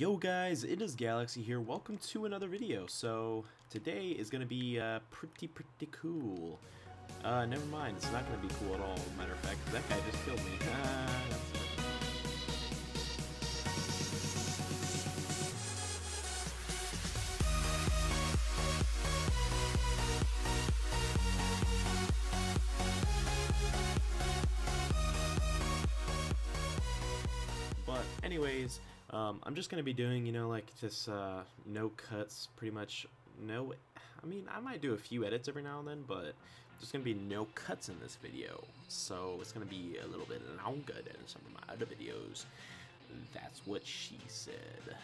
Yo guys, it is Galaxy here. Welcome to another video. So today is going to be uh, pretty pretty cool. Uh, never mind, it's not going to be cool at all. Matter of fact, that guy just killed me. but anyways, um, I'm just gonna be doing, you know, like just uh, no cuts, pretty much no. I mean, I might do a few edits every now and then, but there's gonna be no cuts in this video, so it's gonna be a little bit longer than some of my other videos. That's what she said.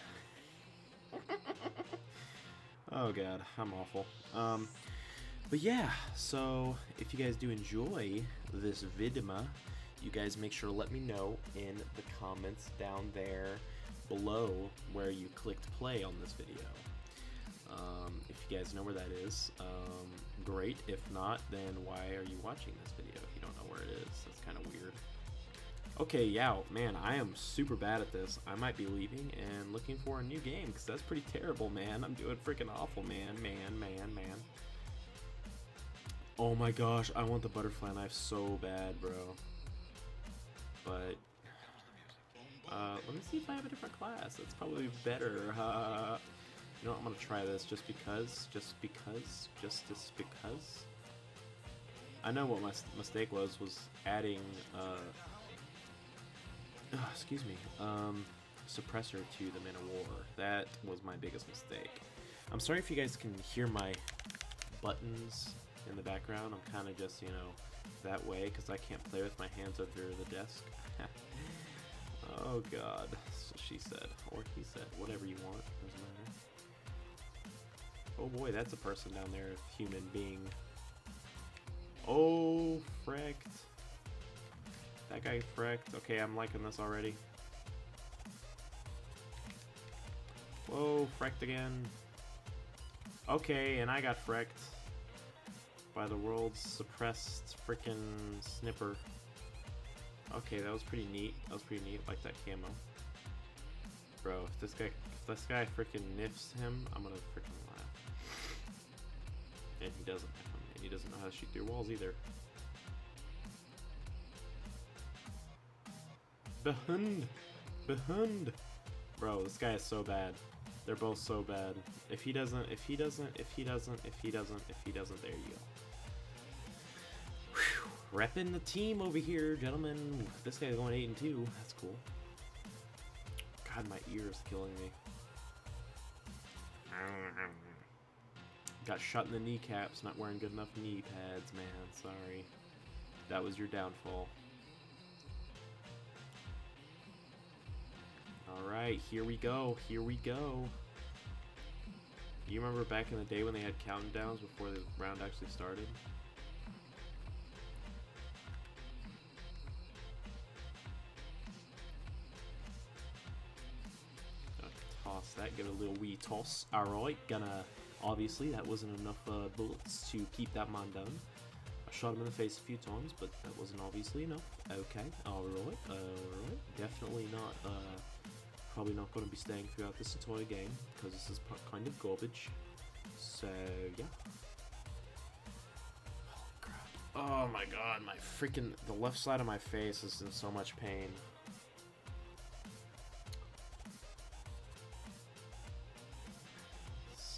oh god, I'm awful. Um, but yeah, so if you guys do enjoy this vidima, you guys make sure to let me know in the comments down there below where you clicked play on this video. Um, if you guys know where that is, um, great. If not, then why are you watching this video if you don't know where it is? That's kind of weird. Okay, yeah, man, I am super bad at this. I might be leaving and looking for a new game because that's pretty terrible, man. I'm doing freaking awful, man, man, man, man. Oh my gosh, I want the butterfly knife so bad, bro. But uh, let me see if I have a different class. That's probably better. Uh, you know what, I'm gonna try this just because, just because, just just because. I know what my mistake was, was adding, uh, excuse me, um, suppressor to the Man-O-War. That was my biggest mistake. I'm sorry if you guys can hear my buttons in the background. I'm kind of just, you know, that way because I can't play with my hands under the desk. oh god, she said. Or he said. Whatever you want, doesn't matter. Oh boy, that's a person down there, human being. Oh, frecked. That guy frecked. Okay, I'm liking this already. Whoa, frecked again. Okay, and I got frecked by the world's suppressed frickin' snipper. Okay, that was pretty neat. That was pretty neat. Like that camo. Bro, if this guy if this guy freaking niffs him, I'm gonna freaking laugh. And he doesn't and he doesn't know how to shoot through walls either. Behind! Behind! Bro, this guy is so bad. They're both so bad. If he doesn't, if he doesn't, if he doesn't, if he doesn't, if he doesn't, there you go. Repping the team over here, gentlemen. This guy's going 8 and 2. That's cool. God, my ear is killing me. Got shot in the kneecaps, not wearing good enough knee pads, man. Sorry. That was your downfall. Alright, here we go. Here we go. You remember back in the day when they had countdowns before the round actually started? That, give it a little wee toss. Alright, gonna... Obviously, that wasn't enough uh, bullets to keep that man down. I shot him in the face a few times, but that wasn't obviously enough. Okay, alright, alright. Definitely not... Uh, probably not going to be staying throughout this entire game because this is kind of garbage. So, yeah. Oh, crap. Oh my god, my freaking... The left side of my face is in so much pain.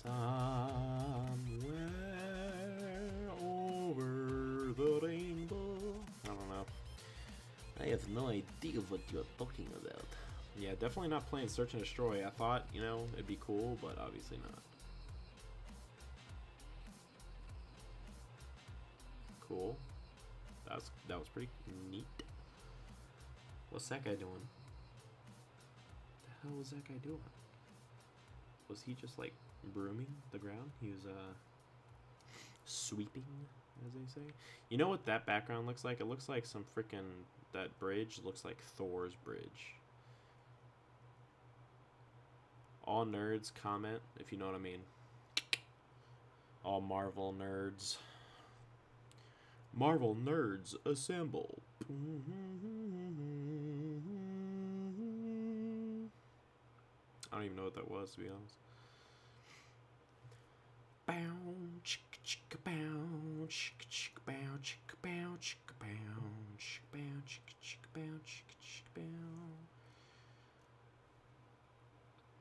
Somewhere over the rainbow. I don't know. I have no idea what you're talking about. Yeah, definitely not playing Search and Destroy. I thought, you know, it'd be cool, but obviously not. Cool. That was, that was pretty neat. What's that guy doing? What the hell was that guy doing? Was he just like brooming the ground? He was uh sweeping, as they say. You know what that background looks like? It looks like some freaking that bridge looks like Thor's bridge. All nerds comment if you know what I mean. All Marvel nerds. Marvel nerds assemble. I don't even know what that was, to be honest. Bow, bow, bow, bow, bow, bow, bow, bow.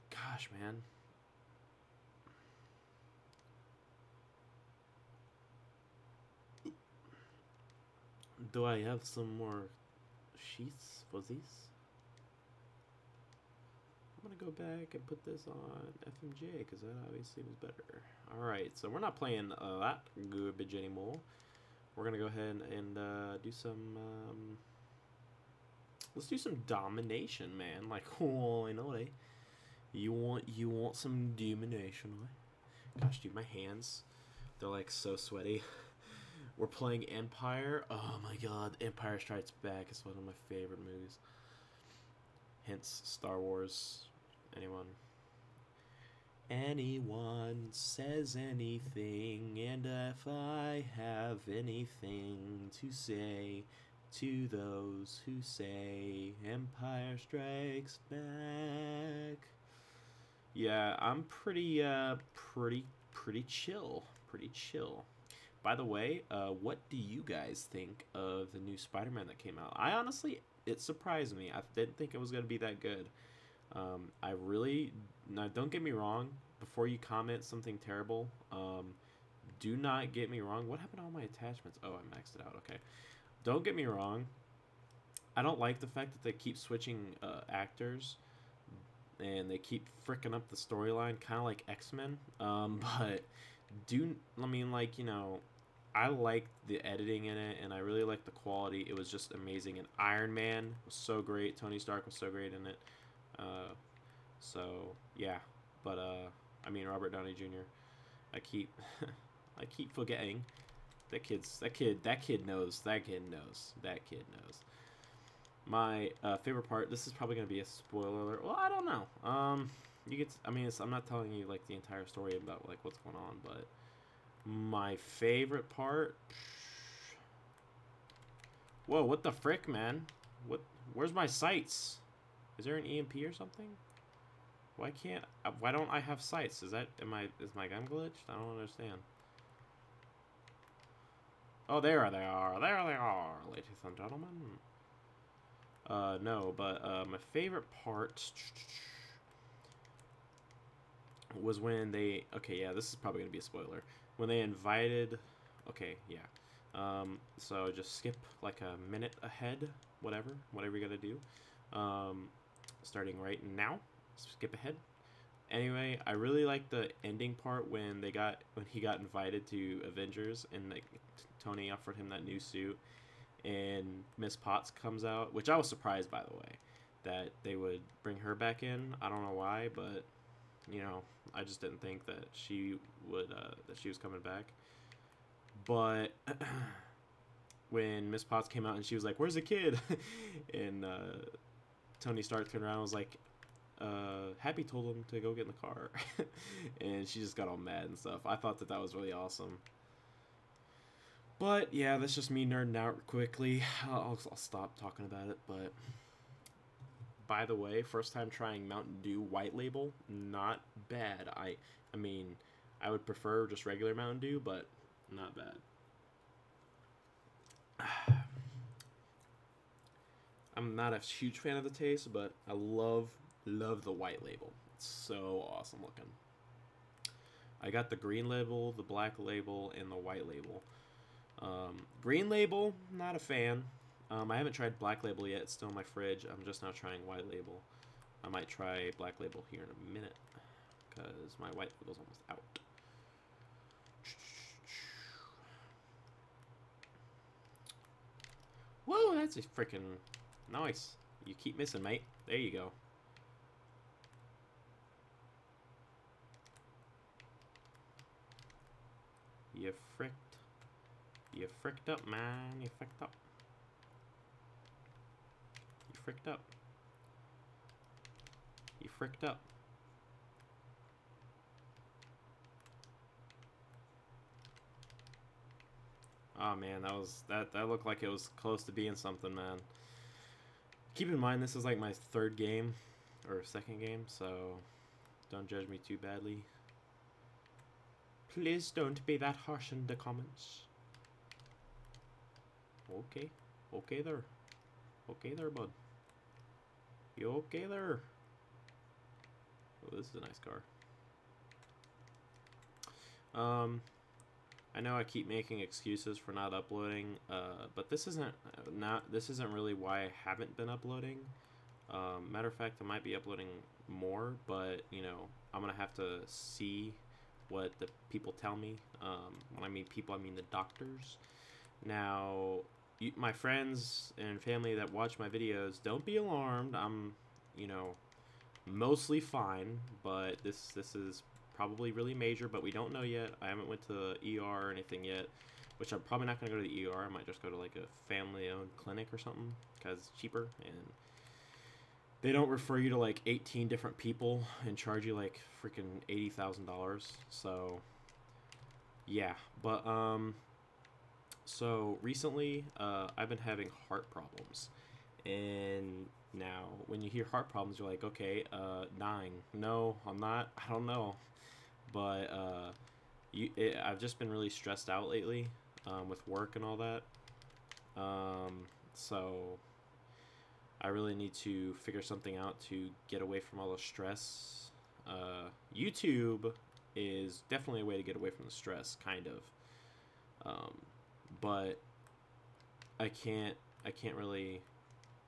Gosh, man. Do I have some more sheets for this? Gonna go back and put this on FMJ because that obviously was better. Alright, so we're not playing uh, that garbage anymore. We're gonna go ahead and uh, do some. Um, let's do some domination, man. Like, oh, I know not? You want you want some domination? Eh? Gosh, dude, my hands, they're like so sweaty. We're playing Empire. Oh my god, Empire Strikes Back is one of my favorite movies. Hence Star Wars. Anyone? Anyone says anything, and if I have anything to say to those who say Empire Strikes Back. Yeah, I'm pretty, uh, pretty, pretty chill. Pretty chill. By the way, uh, what do you guys think of the new Spider-Man that came out? I honestly, it surprised me. I didn't think it was going to be that good. Um, I really, now don't get me wrong, before you comment something terrible, um, do not get me wrong. What happened to all my attachments? Oh, I maxed it out. Okay. Don't get me wrong. I don't like the fact that they keep switching uh, actors and they keep fricking up the storyline, kind of like X Men. Um, but do I mean like you know I liked the editing in it, and I really liked the quality. It was just amazing. And Iron Man was so great. Tony Stark was so great in it. Uh, so yeah, but uh, I mean Robert Downey Jr. I keep I keep forgetting that kid's that kid that kid knows that kid knows that kid knows. My uh, favorite part. This is probably gonna be a spoiler alert. Well, I don't know. Um, you get. I mean, I'm not telling you like the entire story about like what's going on, but my favorite part. Whoa, what the frick, man? What? Where's my sights? Is there an EMP or something? Why can't? Uh, why don't I have sights? Is that? Am I? Is my gun glitched? I don't understand. Oh, there they are. There they are, ladies and gentlemen. Uh, no, but uh, my favorite part was when they. Okay, yeah, this is probably gonna be a spoiler when they invited okay yeah um, so just skip like a minute ahead whatever whatever you gotta do um, starting right now skip ahead anyway i really like the ending part when they got when he got invited to avengers and like tony offered him that new suit and miss potts comes out which i was surprised by the way that they would bring her back in i don't know why but you know, I just didn't think that she would uh, that she was coming back. But when Miss Potts came out and she was like, "Where's the kid?" and uh, Tony Stark turned around and was like, uh, Happy told him to go get in the car, and she just got all mad and stuff. I thought that that was really awesome. But yeah, that's just me nerding out quickly. I'll, I'll stop talking about it, but by the way, first time trying Mountain Dew White Label, not bad. I, I mean, I would prefer just regular Mountain Dew, but not bad. I'm not a huge fan of the taste, but I love, love the white label. It's so awesome looking. I got the green label, the black label, and the white label. Um, green label, not a fan. Um, I haven't tried Black Label yet. It's still in my fridge. I'm just now trying White Label. I might try Black Label here in a minute because my White Label's almost out. Whoa, that's a freaking nice. You keep missing, mate. There you go. You fricked. You fricked up, man. You fricked up You fricked up. You fricked up. Oh man, that was that that looked like it was close to being something, man. Keep in mind this is like my third game or second game, so don't judge me too badly. Please don't be that harsh in the comments. Okay. Okay there. Okay there, bud. You okay there? Oh, this is a nice car. Um, I know I keep making excuses for not uploading, uh, but this isn't not this isn't really why I haven't been uploading. Um, matter of fact, I might be uploading more, but you know I'm gonna have to see what the people tell me. Um, when I mean people, I mean the doctors. Now, you, my friends and family that watch my videos, don't be alarmed. I'm, you know, mostly fine, but this this is probably really major, but we don't know yet. I haven't went to the ER or anything yet, which I'm probably not going to go to the ER. I might just go to like a family-owned clinic or something because it's cheaper and they don't refer you to like 18 different people and charge you like freaking $80,000. So yeah, but um so recently uh, I've been having heart problems. And now when you hear heart problems you're like, "Okay, uh dying." No, I'm not. I don't know but uh, you, it, I've just been really stressed out lately um, with work and all that. Um, so I really need to figure something out to get away from all the stress. Uh, YouTube is definitely a way to get away from the stress, kind of. Um, but I can't. I can't really.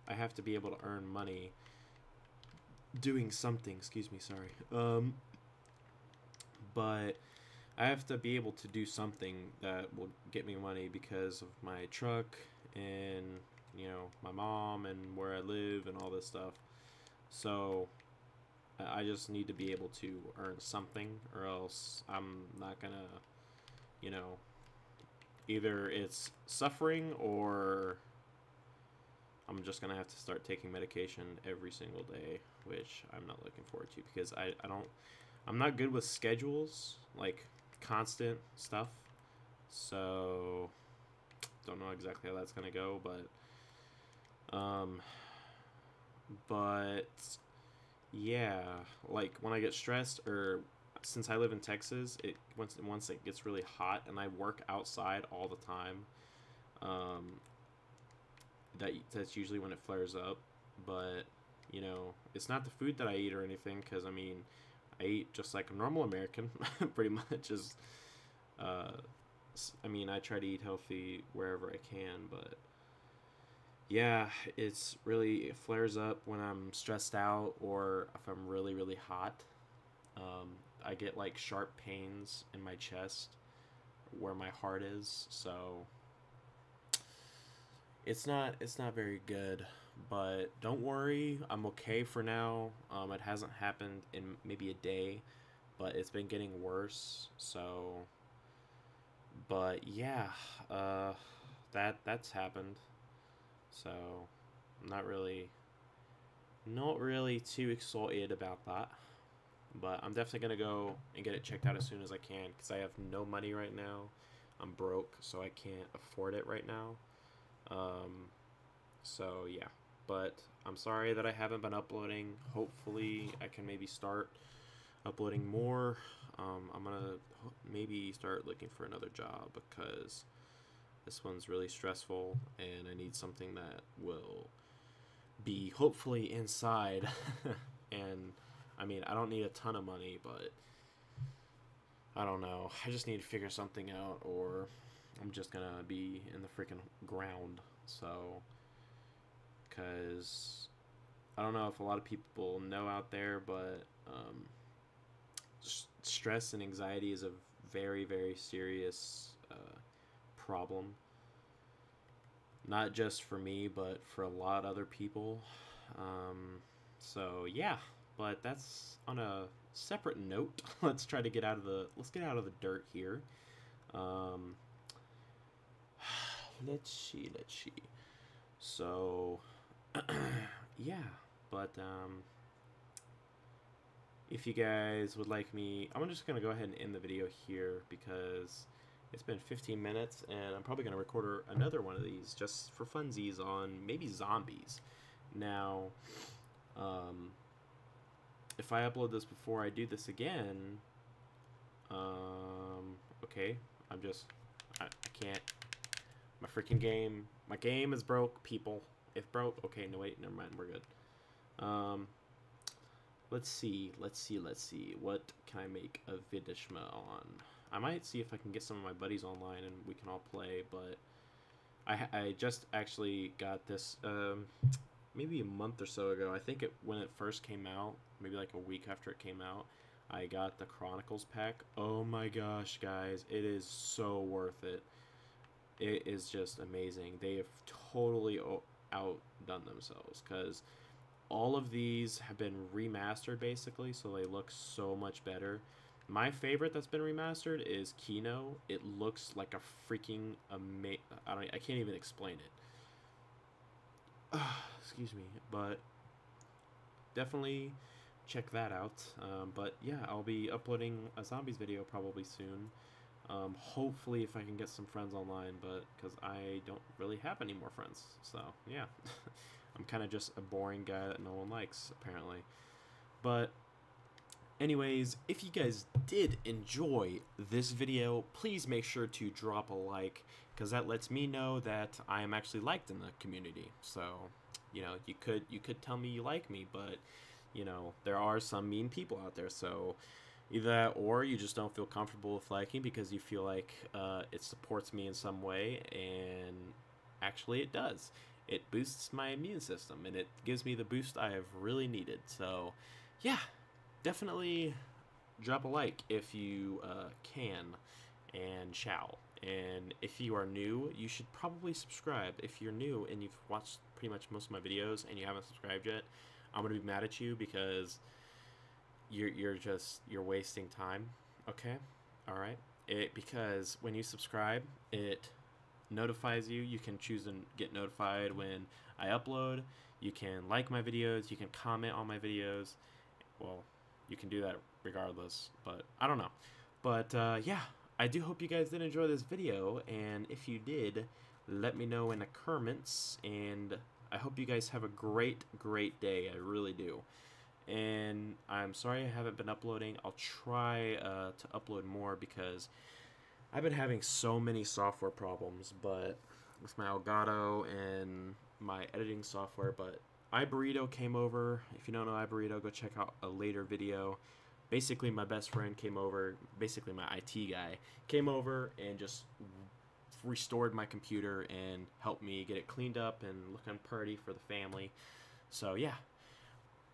I have to be able to earn money doing something. Excuse me. Sorry. Um, but I have to be able to do something that will get me money because of my truck and you know my mom and where I live and all this stuff. So I just need to be able to earn something or else I'm not gonna you know either it's suffering or I'm just gonna have to start taking medication every single day, which I'm not looking forward to because I, I don't I'm not good with schedules, like constant stuff. So don't know exactly how that's gonna go, but um, but yeah, like when I get stressed or since I live in Texas, it once once it gets really hot and I work outside all the time, um, that that's usually when it flares up. But you know, it's not the food that I eat or anything, because I mean, I eat just like a normal American, pretty much. Is, uh, I mean, I try to eat healthy wherever I can, but yeah, it's really it flares up when I'm stressed out or if I'm really really hot. Um, I get like sharp pains in my chest where my heart is, so it's not it's not very good but don't worry, I'm okay for now. Um, it hasn't happened in maybe a day, but it's been getting worse. So, but yeah, uh, that that's happened. So, I'm not really, not really too excited about that. But I'm definitely gonna go and get it checked out as soon as I can because I have no money right now. I'm broke, so I can't afford it right now. Um, so yeah but I'm sorry that I haven't been uploading. Hopefully, I can maybe start uploading more. Um, I'm gonna maybe start looking for another job because this one's really stressful and I need something that will be hopefully inside. and I mean, I don't need a ton of money, but I don't know. I just need to figure something out or I'm just gonna be in the freaking ground. So because I don't know if a lot of people know out there, but um, stress and anxiety is a very, very serious uh, problem. Not just for me, but for a lot of other people. Um, so yeah, but that's on a separate note. let's try to get out of the let's get out of the dirt here. Um, let's see, let's see. So yeah, but um, if you guys would like me, I'm just gonna go ahead and end the video here because it's been 15 minutes and I'm probably gonna record another one of these just for funsies on maybe zombies. Now, um, if I upload this before I do this again, um, okay, I'm just, I, I can't, my freaking game, my game is broke, people. If broke, okay, no wait, never mind, we're good. Um, let's see, let's see, let's see, what can I make a Vidishma on? I might see if I can get some of my buddies online and we can all play, but I, I just actually got this, um, maybe a month or so ago. I think it when it first came out, maybe like a week after it came out, I got the Chronicles pack. Oh my gosh, guys, it is so worth it. It is just amazing. They have totally outdone themselves because all of these have been remastered basically, so they look so much better. My favorite that's been remastered is Kino. It looks like a freaking amazing. I don't. I can't even explain it. excuse me, but definitely check that out. Um, but yeah, I'll be uploading a zombies video probably soon. Um, hopefully, if I can get some friends online, but because I don't really have any more friends. So yeah, I'm kind of just a boring guy that no one likes apparently. But anyways, if you guys did enjoy this video, please make sure to drop a like because that lets me know that I am actually liked in the community. So you know, you could you could tell me you like me, but you know, there are some mean people out there. So either that or you just don't feel comfortable with liking because you feel like uh, it supports me in some way, and actually it does. It boosts my immune system and it gives me the boost I have really needed. So, yeah, definitely drop a like if you uh, can and shall. And if you are new, you should probably subscribe. If you're new and you've watched pretty much most of my videos and you haven't subscribed yet, I'm gonna be mad at you because you're you're just you're wasting time. Okay, all right. It because when you subscribe, it notifies you. You can choose and get notified when I upload. You can like my videos. You can comment on my videos. Well, you can do that regardless, but I don't know. But uh, yeah, I do hope you guys did enjoy this video, and if you did, let me know in the comments, and I hope you guys have a great, great day. I really do. And I'm sorry I haven't been uploading. I'll try uh, to upload more because I've been having so many software problems, but with my Elgato and my editing software, but iBurrito came over. If you don't know iBurrito, go check out a later video basically my best friend came over, basically my IT guy, came over and just restored my computer and helped me get it cleaned up and looking pretty for the family. So yeah.